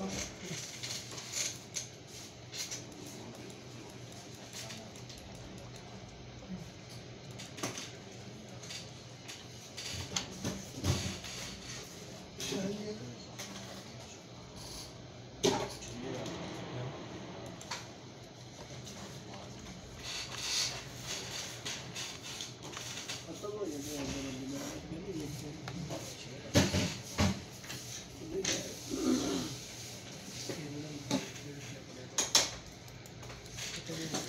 Tá Opa. Thank you.